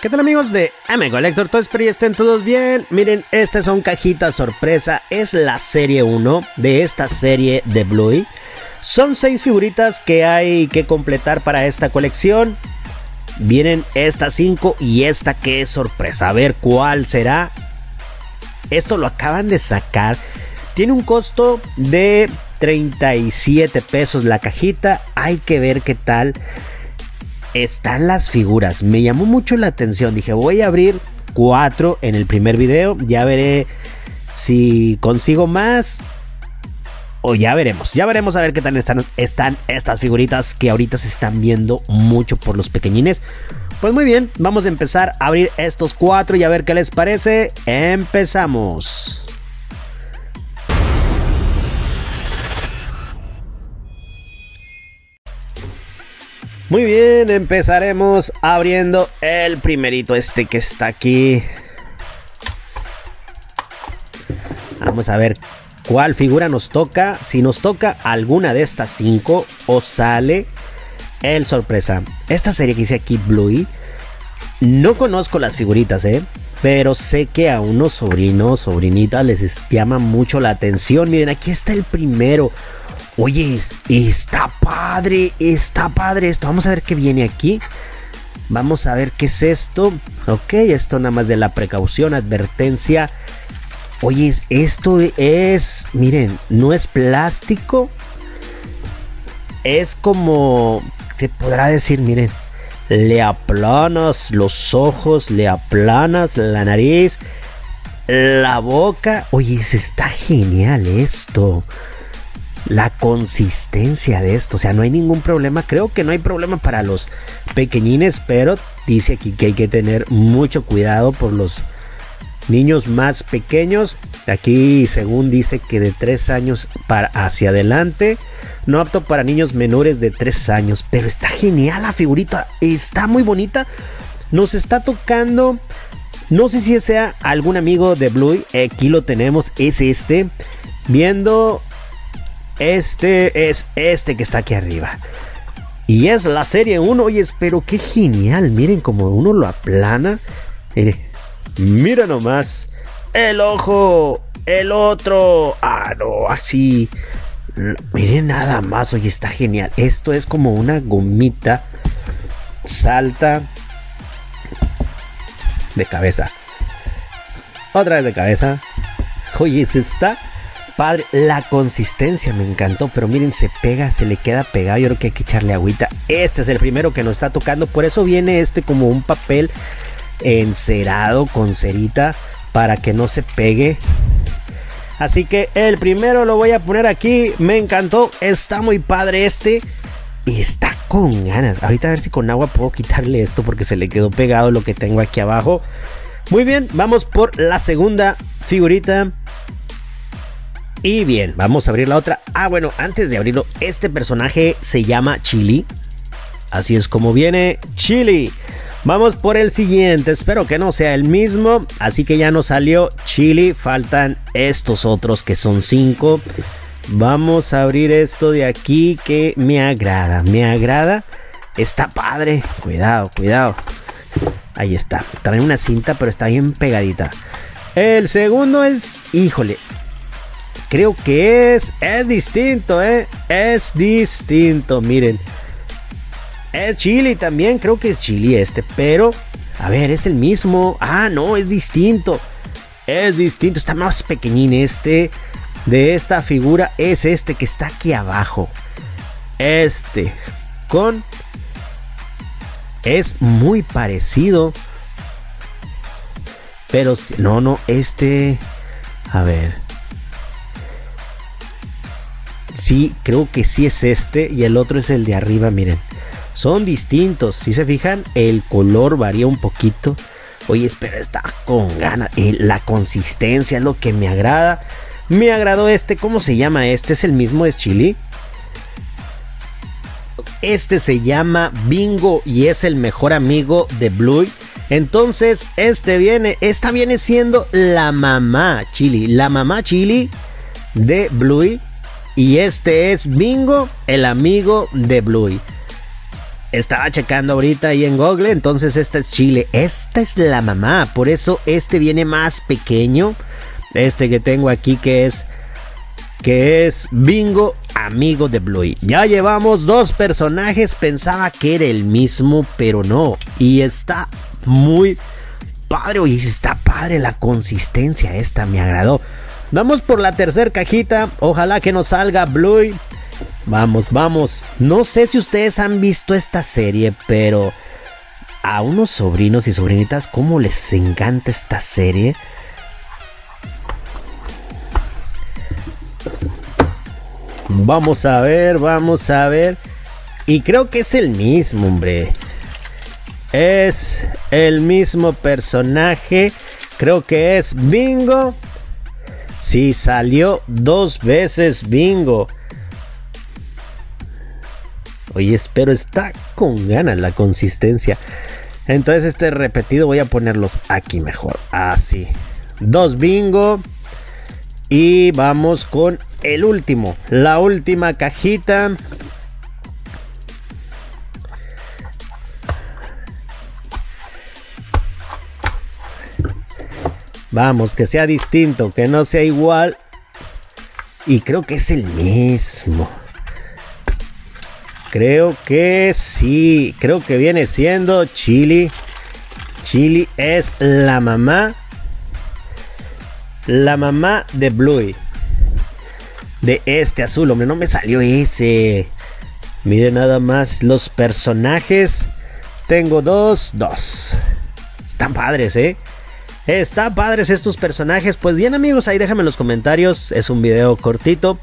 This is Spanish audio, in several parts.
¿Qué tal amigos de Amigo Collector? Todo espero y estén todos bien. Miren, estas son cajitas sorpresa. Es la serie 1 de esta serie de Bluey. Son 6 figuritas que hay que completar para esta colección. Vienen estas 5 y esta que es sorpresa. A ver cuál será. Esto lo acaban de sacar. Tiene un costo de 37 pesos la cajita. Hay que ver qué tal están las figuras. Me llamó mucho la atención. Dije, voy a abrir cuatro en el primer video. Ya veré si consigo más. O ya veremos. Ya veremos a ver qué tal están, están estas figuritas que ahorita se están viendo mucho por los pequeñines. Pues muy bien, vamos a empezar a abrir estos cuatro y a ver qué les parece. Empezamos. Muy bien, empezaremos abriendo el primerito este que está aquí. Vamos a ver cuál figura nos toca. Si nos toca alguna de estas cinco o sale el sorpresa. Esta serie que dice aquí Bluey. No conozco las figuritas, ¿eh? Pero sé que a unos sobrinos, sobrinitas les llama mucho la atención. Miren, aquí está el primero. Oye, está padre, está padre esto. Vamos a ver qué viene aquí. Vamos a ver qué es esto. Ok, esto nada más de la precaución, advertencia. Oye, esto es, miren, no es plástico. Es como, te podrá decir, miren, le aplanas los ojos, le aplanas la nariz, la boca. Oye, está genial esto la consistencia de esto. O sea, no hay ningún problema. Creo que no hay problema para los pequeñines, pero dice aquí que hay que tener mucho cuidado por los niños más pequeños. Aquí, según dice que de 3 años para hacia adelante. No apto para niños menores de 3 años. Pero está genial la figurita. Está muy bonita. Nos está tocando. No sé si sea algún amigo de Blue. Aquí lo tenemos. Es este. Viendo este es este que está aquí arriba. Y es la serie 1. Oye, pero qué genial. Miren como uno lo aplana. Mire, mira nomás. El ojo. El otro. Ah, no, así. Miren nada más. Oye, está genial. Esto es como una gomita. Salta. De cabeza. Otra vez de cabeza. Oye, se está padre. La consistencia me encantó, pero miren, se pega, se le queda pegado. Yo creo que hay que echarle agüita. Este es el primero que nos está tocando. Por eso viene este como un papel encerado con cerita para que no se pegue. Así que el primero lo voy a poner aquí. Me encantó. Está muy padre este. Y está con ganas. Ahorita a ver si con agua puedo quitarle esto porque se le quedó pegado lo que tengo aquí abajo. Muy bien, vamos por la segunda figurita. Y bien, vamos a abrir la otra. Ah, bueno, antes de abrirlo, este personaje se llama Chili. Así es como viene Chili. Vamos por el siguiente, espero que no sea el mismo. Así que ya nos salió Chili, faltan estos otros que son cinco. Vamos a abrir esto de aquí que me agrada, me agrada. Está padre, cuidado, cuidado. Ahí está, trae una cinta pero está bien pegadita. El segundo es, híjole, creo que es, es distinto, ¿eh? Es distinto, miren. Es chili también, creo que es chili este, pero, a ver, es el mismo. Ah, no, es distinto. Es distinto, está más pequeñín este. De esta figura es este que está aquí abajo. Este, con... Es muy parecido. Pero no, no, este... A ver. Sí, creo que sí es este y el otro es el de arriba, miren. Son distintos, si se fijan, el color varía un poquito. Oye, pero está con ganas. Eh, la consistencia es lo que me agrada. Me agradó este, ¿cómo se llama este? ¿Es el mismo de Chili? Este se llama Bingo y es el mejor amigo de Blue. Entonces, este viene, esta viene siendo la mamá Chili, la mamá Chili de Blue y este es Bingo, el amigo de Bluey. estaba checando ahorita ahí en Google, entonces esta es Chile, esta es la mamá, por eso este viene más pequeño, este que tengo aquí que es que es Bingo, amigo de Bluey. Ya llevamos dos personajes, pensaba que era el mismo, pero no, y está muy padre, y está padre la consistencia esta, me agradó. Vamos por la tercera cajita, ojalá que nos salga Bluey. Vamos, vamos. No sé si ustedes han visto esta serie, pero a unos sobrinos y sobrinitas, ¿cómo les encanta esta serie? Vamos a ver, vamos a ver. Y creo que es el mismo, hombre. Es el mismo personaje. Creo que es Bingo. Sí, salió dos veces Bingo. Oye, espero está con ganas la consistencia. Entonces este repetido voy a ponerlos aquí mejor. Así. Dos bingo. Y vamos con el último. La última cajita. Vamos, que sea distinto, que no sea igual. Y creo que es el mismo. Creo que sí. Creo que viene siendo Chili. Chili es la mamá. La mamá de Bluey. De este azul. Hombre, no me salió ese. Miren nada más los personajes. Tengo dos. Dos. Están padres, ¿eh? Están padres estos personajes. Pues bien amigos, ahí déjame en los comentarios. Es un video cortito.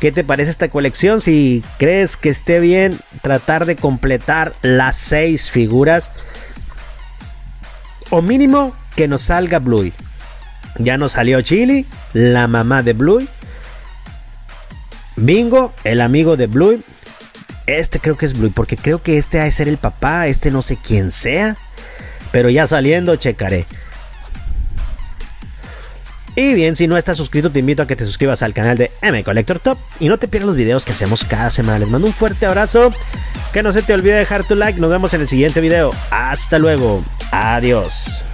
¿Qué te parece esta colección? Si crees que esté bien tratar de completar las seis figuras. O mínimo que nos salga Bluey. Ya nos salió Chili, la mamá de Bluey. Bingo, el amigo de Bluey. Este creo que es Bluey, porque creo que este ha de ser el papá, este no sé quién sea. Pero ya saliendo checaré. Y bien, si no estás suscrito, te invito a que te suscribas al canal de M Collector Top y no te pierdas los videos que hacemos cada semana. Les mando un fuerte abrazo. Que no se te olvide dejar tu like. Nos vemos en el siguiente video. Hasta luego. Adiós.